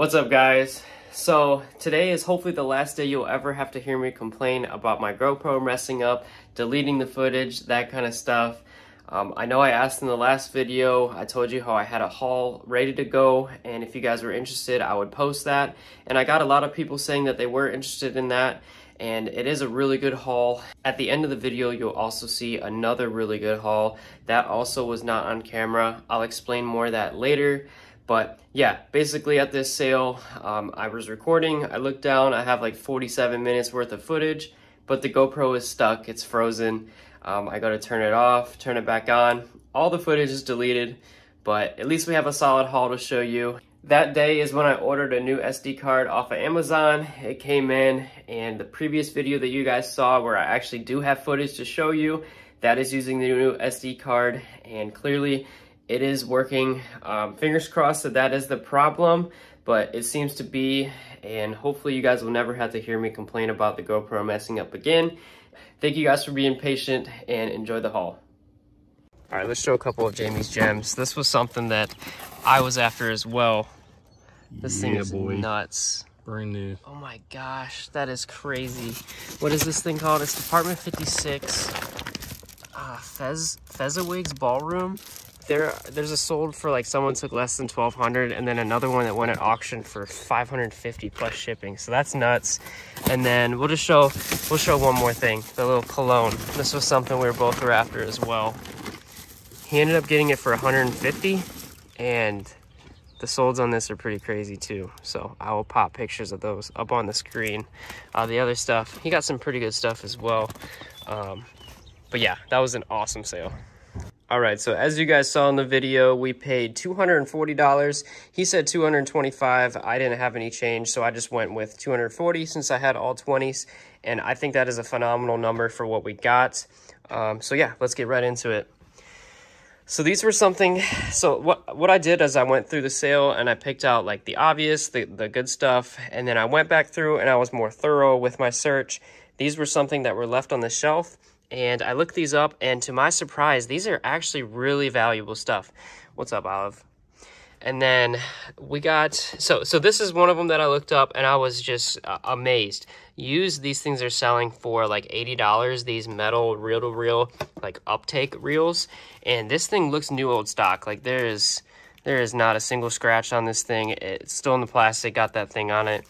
What's up guys? So today is hopefully the last day you'll ever have to hear me complain about my GoPro messing up, deleting the footage, that kind of stuff. Um, I know I asked in the last video, I told you how I had a haul ready to go and if you guys were interested I would post that and I got a lot of people saying that they were interested in that and it is a really good haul. At the end of the video you'll also see another really good haul that also was not on camera. I'll explain more of that later. But yeah, basically at this sale, um, I was recording, I looked down, I have like 47 minutes worth of footage, but the GoPro is stuck, it's frozen. Um, I gotta turn it off, turn it back on. All the footage is deleted, but at least we have a solid haul to show you. That day is when I ordered a new SD card off of Amazon. It came in and the previous video that you guys saw where I actually do have footage to show you, that is using the new SD card and clearly it is working. Um, fingers crossed that that is the problem, but it seems to be, and hopefully you guys will never have to hear me complain about the GoPro messing up again. Thank you guys for being patient and enjoy the haul. All right, let's show a couple of Jamie's gems. This was something that I was after as well. This yeah, thing is boy. nuts. Brand new. Oh my gosh, that is crazy. What is this thing called? It's Department 56 uh, Fez, Fezziwigs Ballroom there there's a sold for like someone took less than 1200 and then another one that went at auction for 550 plus shipping. So that's nuts. And then we'll just show we'll show one more thing the little cologne. This was something we were both were after as well. He ended up getting it for 150 and the solds on this are pretty crazy too. So i will pop pictures of those up on the screen. Uh, the other stuff he got some pretty good stuff as well. Um, but yeah that was an awesome sale all right, so as you guys saw in the video, we paid $240. He said 225. I didn't have any change, so I just went with 240 since I had all 20s, and I think that is a phenomenal number for what we got. Um, so yeah, let's get right into it. So these were something, so what what I did is I went through the sale and I picked out like the obvious, the, the good stuff, and then I went back through and I was more thorough with my search. These were something that were left on the shelf and I looked these up, and to my surprise, these are actually really valuable stuff. What's up, Olive? And then we got, so so this is one of them that I looked up, and I was just uh, amazed. Used, these things are selling for like $80, these metal reel-to-reel, like uptake reels, and this thing looks new old stock. Like there is, there is not a single scratch on this thing. It's still in the plastic, got that thing on it.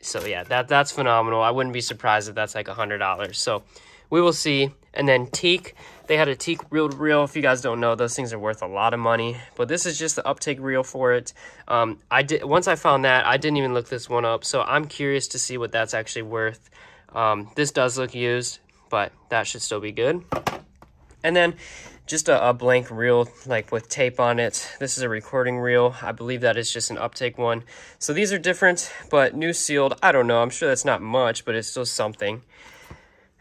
So yeah, that that's phenomenal. I wouldn't be surprised if that's like a $100. So we will see. And then teak, they had a teak reel reel. If you guys don't know, those things are worth a lot of money. But this is just the uptake reel for it. Um, I did once I found that, I didn't even look this one up. So I'm curious to see what that's actually worth. Um, this does look used, but that should still be good. And then just a, a, blank reel like with tape on it. This is a recording reel. I believe that is just an uptake one. So these are different, but new sealed. I don't know. I'm sure that's not much, but it's still something.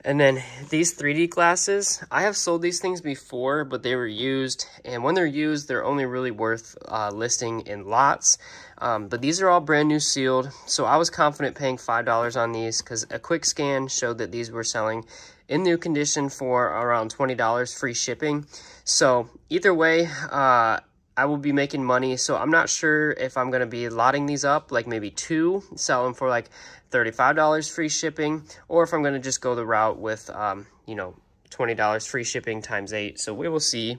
And then these 3D glasses, I have sold these things before, but they were used. And when they're used, they're only really worth uh, listing in lots. Um, but these are all brand new sealed. So I was confident paying $5 on these because a quick scan showed that these were selling in new condition for around $20 free shipping. So either way, uh, I will be making money. So I'm not sure if I'm going to be lotting these up, like maybe two, sell them for like $35 free shipping, or if I'm going to just go the route with, um, you know, $20 free shipping times eight. So we will see.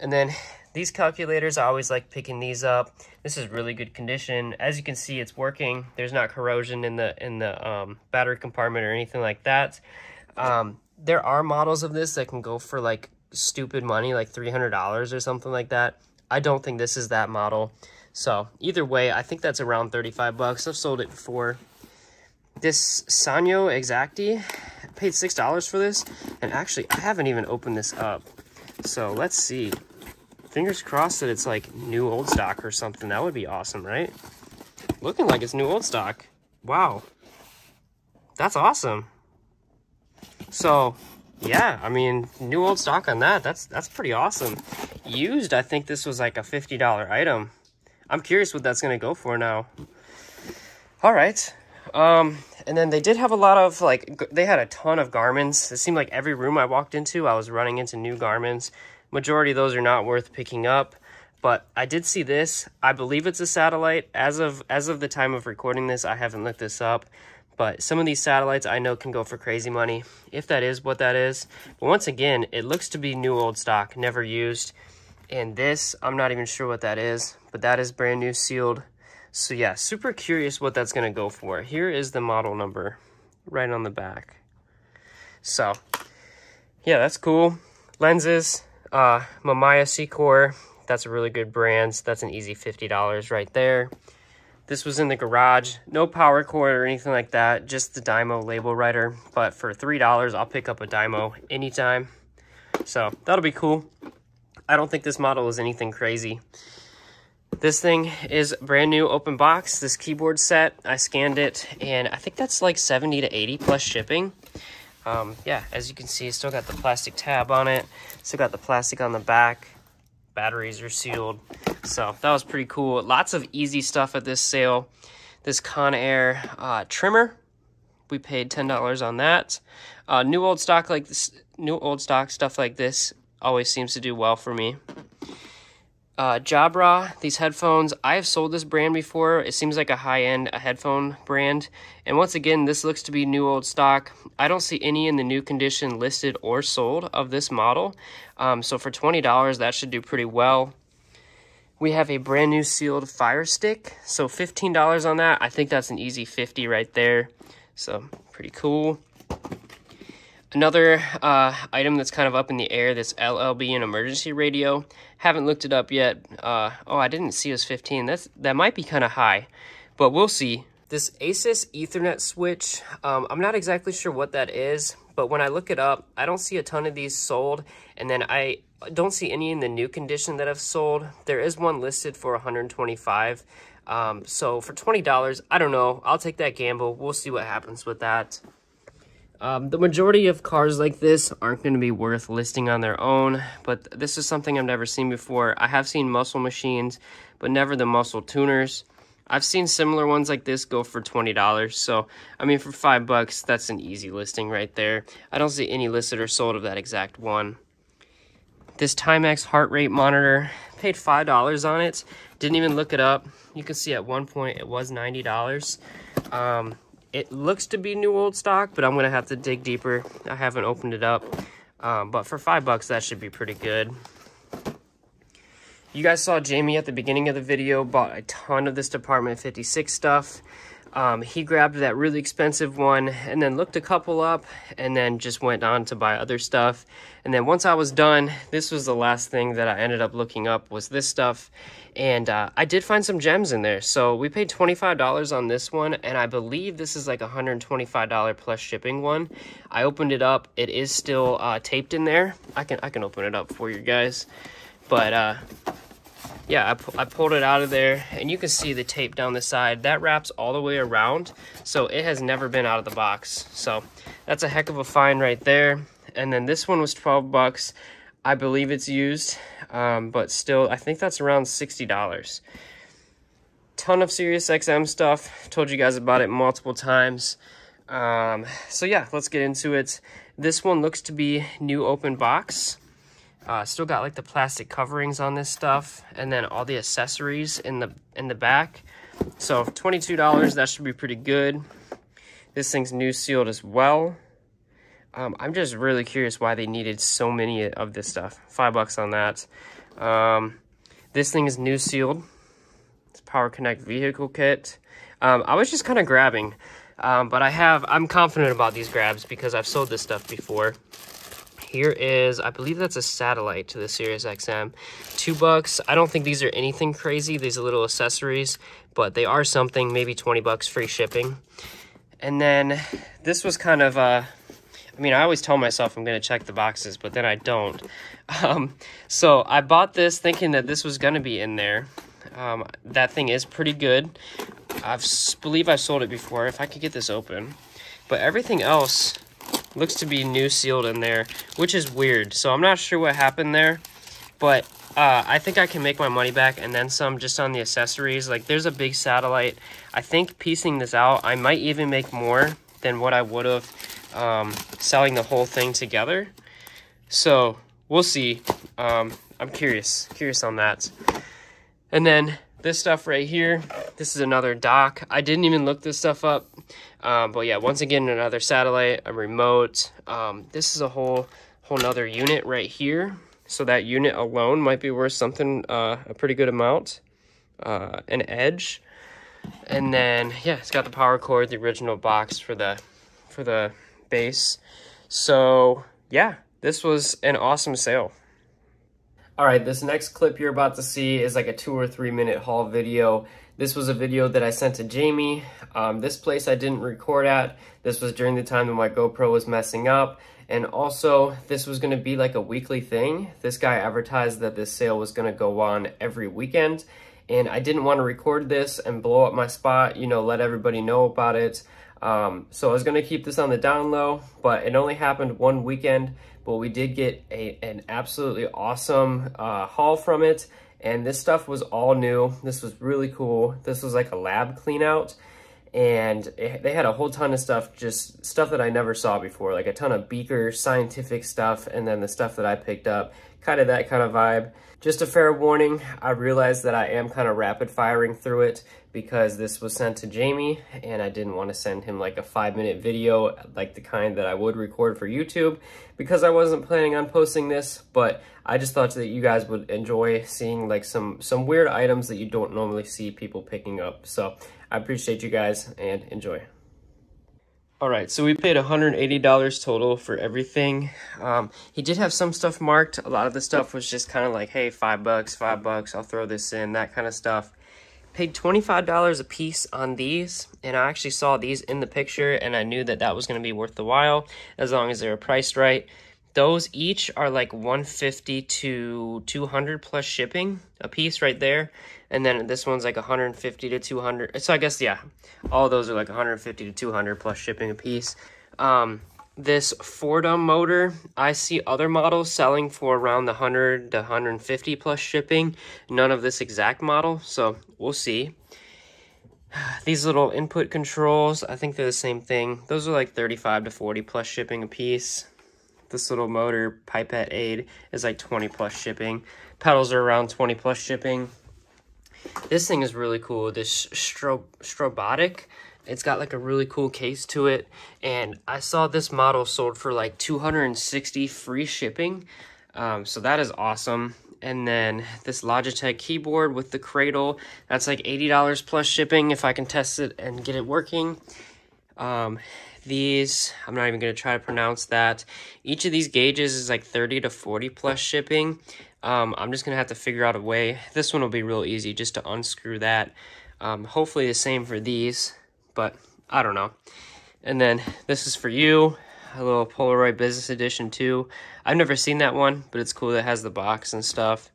And then these calculators, I always like picking these up. This is really good condition. As you can see, it's working. There's not corrosion in the in the um, battery compartment or anything like that. Um, there are models of this that can go for like stupid money, like $300 or something like that. I don't think this is that model. So either way, I think that's around 35 bucks. I've sold it before. This Sanyo Xacti, I paid $6 for this. And actually, I haven't even opened this up. So let's see. Fingers crossed that it's like new old stock or something. That would be awesome, right? Looking like it's new old stock. Wow. That's awesome. So yeah, I mean, new old stock on that. That's that's pretty awesome. Used, I think this was like a $50 item. I'm curious what that's going to go for now. All right. Um, and then they did have a lot of, like, they had a ton of Garmin's. It seemed like every room I walked into, I was running into new Garmin's. Majority of those are not worth picking up. but I did see this. I believe it's a satellite. As of as of the time of recording this, I haven't looked this up. But some of these satellites I know can go for crazy money, if that is what that is. But once again, it looks to be new old stock, never used. And this, I'm not even sure what that is, but that is brand new sealed. So yeah, super curious what that's gonna go for. Here is the model number right on the back. So yeah, that's cool. Lenses, uh, Mamiya Sekor, that's a really good brand. So That's an easy $50 right there. This was in the garage. No power cord or anything like that. Just the Dymo label writer. But for $3, I'll pick up a Dymo anytime. So that'll be cool. I don't think this model is anything crazy. This thing is brand new open box. This keyboard set, I scanned it, and I think that's like 70 to 80 plus shipping. Um, yeah, as you can see, still got the plastic tab on it. Still got the plastic on the back batteries are sealed. So that was pretty cool. Lots of easy stuff at this sale. This Conair uh, trimmer, we paid $10 on that. Uh, new old stock like this, new old stock stuff like this always seems to do well for me. Uh, Jabra, these headphones, I have sold this brand before. It seems like a high-end a headphone brand. And once again, this looks to be new old stock. I don't see any in the new condition listed or sold of this model. Um, so for $20, that should do pretty well. We have a brand new sealed Fire Stick. So $15 on that. I think that's an easy 50 right there. So pretty cool. Another uh, item that's kind of up in the air, this L.L.Bean emergency radio. Haven't looked it up yet. Uh, oh, I didn't see it was 15. That's, that might be kind of high, but we'll see. This Asus Ethernet switch, um, I'm not exactly sure what that is, but when I look it up, I don't see a ton of these sold, and then I don't see any in the new condition that I've sold. There is one listed for 125 um, so for $20, I don't know. I'll take that gamble. We'll see what happens with that. Um, the majority of cars like this aren't going to be worth listing on their own, but this is something I've never seen before. I have seen muscle machines, but never the muscle tuners. I've seen similar ones like this go for $20, so, I mean, for 5 bucks, that's an easy listing right there. I don't see any listed or sold of that exact one. This Timex heart rate monitor, paid $5 on it, didn't even look it up. You can see at one point it was $90. Um, it looks to be new old stock, but I'm going to have to dig deeper. I haven't opened it up. Um, but for five bucks, that should be pretty good. You guys saw Jamie at the beginning of the video bought a ton of this Department 56 stuff. Um, he grabbed that really expensive one and then looked a couple up and then just went on to buy other stuff. And then once I was done, this was the last thing that I ended up looking up was this stuff. And uh, I did find some gems in there. So we paid $25 on this one, and I believe this is like a $125 plus shipping one. I opened it up. It is still uh, taped in there. I can I can open it up for you guys. But uh, yeah, I, I pulled it out of there, and you can see the tape down the side. That wraps all the way around, so it has never been out of the box. So that's a heck of a find right there. And then this one was 12 bucks. I believe it's used, um, but still, I think that's around $60. Ton of Sirius XM stuff. Told you guys about it multiple times. Um, so yeah, let's get into it. This one looks to be new open box. Uh, still got like the plastic coverings on this stuff, and then all the accessories in the in the back. So $22, that should be pretty good. This thing's new sealed as well. Um, I'm just really curious why they needed so many of this stuff. Five bucks on that. Um, this thing is new sealed. It's Power Connect vehicle kit. Um, I was just kind of grabbing, um, but I have, I'm confident about these grabs because I've sold this stuff before. Here is, I believe that's a satellite to the Sirius XM. Two bucks. I don't think these are anything crazy. These are little accessories, but they are something, maybe 20 bucks free shipping. And then this was kind of, uh, I mean, I always tell myself I'm going to check the boxes, but then I don't. Um, so I bought this thinking that this was going to be in there. Um, that thing is pretty good. I believe I've sold it before. If I could get this open. But everything else looks to be new sealed in there, which is weird. So I'm not sure what happened there. But uh, I think I can make my money back and then some just on the accessories. Like, there's a big satellite. I think piecing this out, I might even make more than what I would have um, selling the whole thing together. So we'll see. Um, I'm curious, curious on that. And then this stuff right here, this is another dock. I didn't even look this stuff up. Um, but yeah, once again, another satellite, a remote. Um, this is a whole, whole nother unit right here. So that unit alone might be worth something, uh, a pretty good amount. Uh, an edge. And then, yeah, it's got the power cord, the original box for the, for the base. So yeah, this was an awesome sale. All right, this next clip you're about to see is like a two or three minute haul video. This was a video that I sent to Jamie. Um, this place I didn't record at. This was during the time that my GoPro was messing up. And also, this was gonna be like a weekly thing. This guy advertised that this sale was gonna go on every weekend. And I didn't wanna record this and blow up my spot, you know, let everybody know about it. Um, so I was gonna keep this on the down low, but it only happened one weekend but we did get a, an absolutely awesome uh, haul from it. And this stuff was all new. This was really cool. This was like a lab clean out. And it, they had a whole ton of stuff, just stuff that I never saw before, like a ton of beaker scientific stuff, and then the stuff that I picked up, kind of that kind of vibe. Just a fair warning, I realize that I am kind of rapid firing through it because this was sent to Jamie and I didn't want to send him like a five minute video like the kind that I would record for YouTube because I wasn't planning on posting this, but I just thought that you guys would enjoy seeing like some, some weird items that you don't normally see people picking up. So I appreciate you guys and enjoy. All right, so we paid $180 total for everything. Um, he did have some stuff marked. A lot of the stuff was just kind of like, hey, five bucks, five bucks, I'll throw this in, that kind of stuff. Paid $25 a piece on these, and I actually saw these in the picture, and I knew that that was going to be worth the while, as long as they were priced right. Those each are like 150 to 200 plus shipping a piece right there. And then this one's like 150 to 200. So I guess, yeah, all those are like 150 to 200 plus shipping a piece. Um, this Foredom motor, I see other models selling for around the 100 to 150 plus shipping. None of this exact model, so we'll see. These little input controls, I think they're the same thing. Those are like 35 to 40 plus shipping a piece this little motor pipette aid is like 20 plus shipping. Pedals are around 20 plus shipping. This thing is really cool. This stro Strobotac. It's got like a really cool case to it. And I saw this model sold for like 260 free shipping. Um, so that is awesome. And then this Logitech keyboard with the cradle, that's like $80 plus shipping if I can test it and get it working. Um, these, I'm not even going to try to pronounce that. Each of these gauges is like 30 to 40 plus shipping. Um, I'm just going to have to figure out a way. This one will be real easy just to unscrew that. Um, hopefully the same for these, but I don't know. And then this is for you, a little Polaroid Business Edition too. I've never seen that one, but it's cool that it has the box and stuff.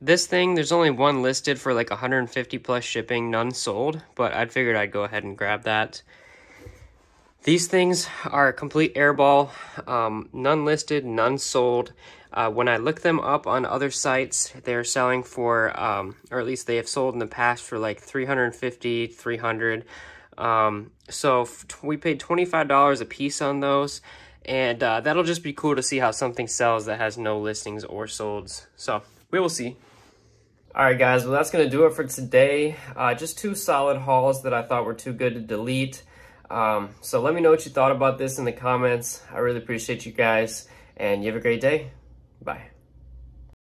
This thing, there's only one listed for like 150 plus shipping, none sold, but I figured I'd go ahead and grab that. These things are a complete airball, um, none listed, none sold. Uh, when I look them up on other sites, they're selling for, um, or at least they have sold in the past for like 350 300 um, so we paid $25 a piece on those, and uh, that'll just be cool to see how something sells that has no listings or solds. So we will see. All right, guys, well, that's going to do it for today. Uh, just two solid hauls that I thought were too good to delete. Um, so let me know what you thought about this in the comments. I really appreciate you guys, and you have a great day. Bye.